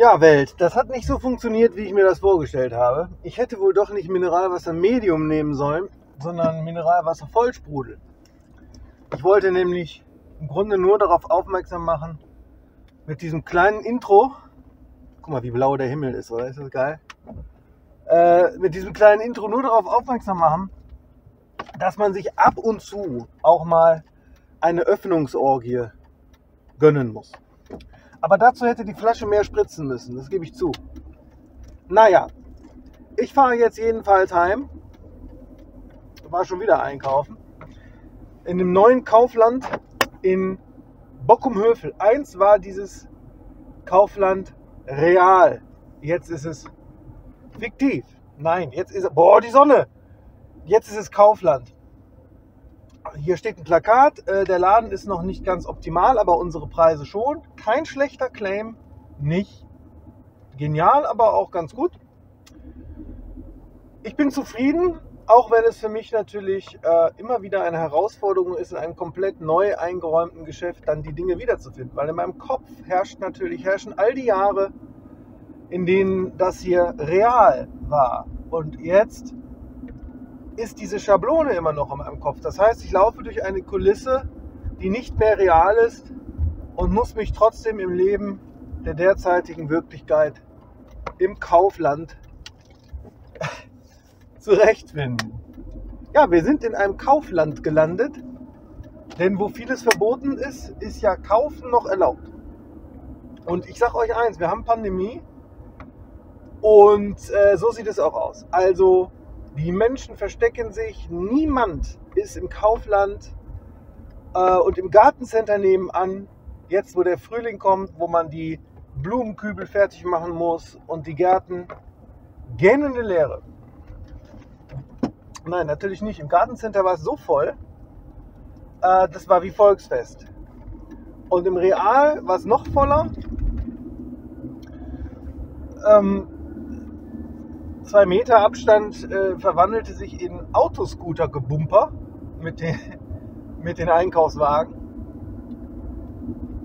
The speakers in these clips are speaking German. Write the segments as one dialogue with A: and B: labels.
A: Ja, Welt, das hat nicht so funktioniert, wie ich mir das vorgestellt habe. Ich hätte wohl doch nicht Mineralwasser Medium nehmen sollen, sondern Mineralwasser Vollsprudel. Ich wollte nämlich im Grunde nur darauf aufmerksam machen, mit diesem kleinen Intro, guck mal, wie blau der Himmel ist, oder? Ist das geil? Äh, mit diesem kleinen Intro nur darauf aufmerksam machen, dass man sich ab und zu auch mal eine Öffnungsorgie gönnen muss. Aber dazu hätte die Flasche mehr spritzen müssen, das gebe ich zu. Naja, ich fahre jetzt jedenfalls heim. War schon wieder einkaufen. In dem neuen Kaufland in Bockumhöfel. Eins war dieses Kaufland real. Jetzt ist es fiktiv. Nein, jetzt ist es. Boah, die Sonne! Jetzt ist es Kaufland. Hier steht ein Plakat. Äh, der Laden ist noch nicht ganz optimal, aber unsere Preise schon. Kein schlechter Claim. Nicht genial, aber auch ganz gut. Ich bin zufrieden, auch wenn es für mich natürlich äh, immer wieder eine Herausforderung ist, in einem komplett neu eingeräumten Geschäft dann die Dinge wiederzufinden. Weil in meinem Kopf herrscht natürlich, herrschen all die Jahre, in denen das hier real war. Und jetzt ist diese Schablone immer noch in meinem Kopf. Das heißt, ich laufe durch eine Kulisse, die nicht mehr real ist und muss mich trotzdem im Leben der derzeitigen Wirklichkeit im Kaufland zurechtfinden. Ja, wir sind in einem Kaufland gelandet, denn wo vieles verboten ist, ist ja Kaufen noch erlaubt. Und ich sage euch eins, wir haben Pandemie und äh, so sieht es auch aus. Also die Menschen verstecken sich, niemand ist im Kaufland äh, und im Gartencenter nebenan, jetzt wo der Frühling kommt, wo man die Blumenkübel fertig machen muss und die Gärten gähnende Leere. Nein, natürlich nicht. Im Gartencenter war es so voll, äh, das war wie Volksfest. Und im Real war es noch voller. Ähm, zwei Meter Abstand äh, verwandelte sich in Autoscooter-Gebumper mit den, mit den Einkaufswagen.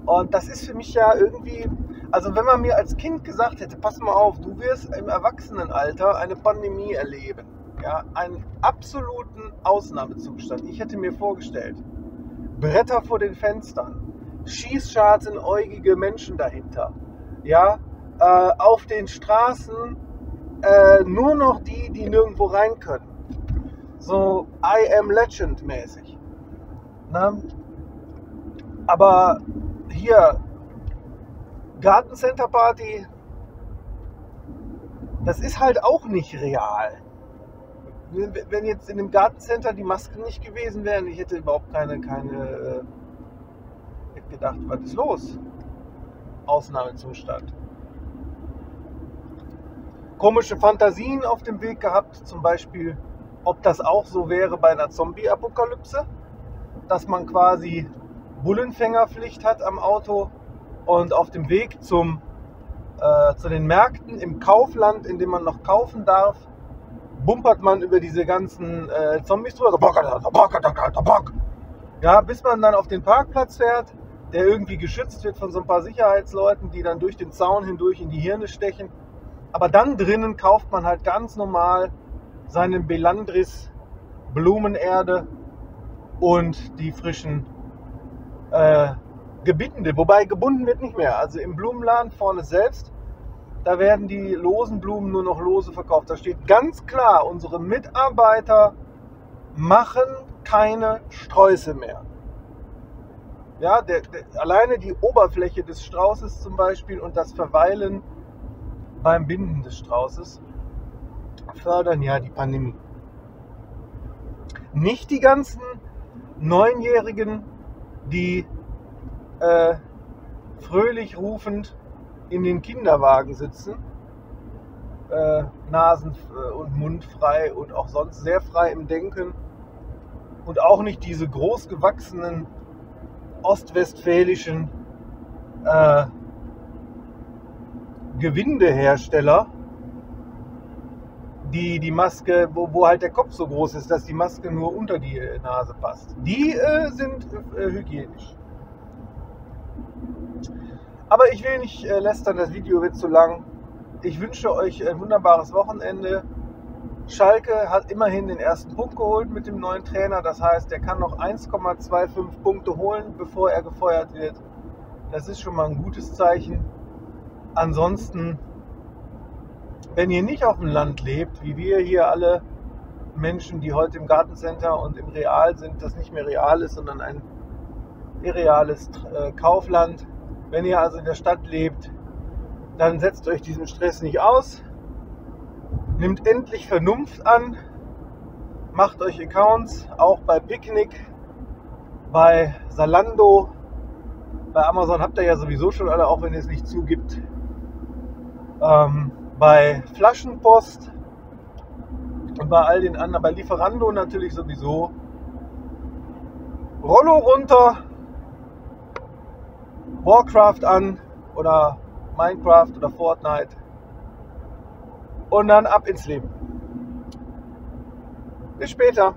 A: Und das ist für mich ja irgendwie, also wenn man mir als Kind gesagt hätte, pass mal auf, du wirst im Erwachsenenalter eine Pandemie erleben, ja, einen absoluten Ausnahmezustand. Ich hätte mir vorgestellt, Bretter vor den Fenstern, Schießscharten äugige Menschen dahinter, ja, äh, auf den Straßen äh, nur noch die, die nirgendwo rein können. So I am Legend mäßig. Ne? Aber hier, Gartencenter Party, das ist halt auch nicht real. Wenn jetzt in dem Gartencenter die Masken nicht gewesen wären, ich hätte überhaupt keine, keine, äh, hätte gedacht, was ist los? Ausnahmezustand komische Fantasien auf dem Weg gehabt, zum Beispiel, ob das auch so wäre bei einer Zombie-Apokalypse, dass man quasi Bullenfängerpflicht hat am Auto und auf dem Weg zum, äh, zu den Märkten im Kaufland, in dem man noch kaufen darf, bumpert man über diese ganzen äh, Zombies drüber, ja, bis man dann auf den Parkplatz fährt, der irgendwie geschützt wird von so ein paar Sicherheitsleuten, die dann durch den Zaun hindurch in die Hirne stechen aber dann drinnen kauft man halt ganz normal seinen Belandris Blumenerde und die frischen äh, Gebinde. Wobei gebunden wird nicht mehr. Also im Blumenladen vorne selbst, da werden die losen Blumen nur noch lose verkauft. Da steht ganz klar, unsere Mitarbeiter machen keine Sträuße mehr. Ja, der, der, alleine die Oberfläche des Straußes zum Beispiel und das Verweilen beim Binden des Straußes fördern ja die Pandemie. Nicht die ganzen Neunjährigen, die äh, fröhlich rufend in den Kinderwagen sitzen, äh, Nasen äh, und Mund frei und auch sonst sehr frei im Denken und auch nicht diese großgewachsenen ostwestfälischen äh, Gewindehersteller, die die Maske, wo, wo halt der Kopf so groß ist, dass die Maske nur unter die Nase passt. Die äh, sind äh, hygienisch. Aber ich will nicht äh, lästern, das Video wird zu lang. Ich wünsche euch ein wunderbares Wochenende. Schalke hat immerhin den ersten Punkt geholt mit dem neuen Trainer. Das heißt, er kann noch 1,25 Punkte holen, bevor er gefeuert wird. Das ist schon mal ein gutes Zeichen. Ansonsten, wenn ihr nicht auf dem Land lebt, wie wir hier alle Menschen, die heute im Gartencenter und im Real sind, das nicht mehr real ist, sondern ein irreales äh, Kaufland. Wenn ihr also in der Stadt lebt, dann setzt euch diesen Stress nicht aus. Nimmt endlich Vernunft an. Macht euch Accounts, auch bei Picnic, bei Salando, bei Amazon habt ihr ja sowieso schon alle, auch wenn ihr es nicht zugibt. Ähm, bei Flaschenpost und bei all den anderen, bei Lieferando natürlich sowieso. Rollo runter, Warcraft an oder Minecraft oder Fortnite und dann ab ins Leben. Bis später.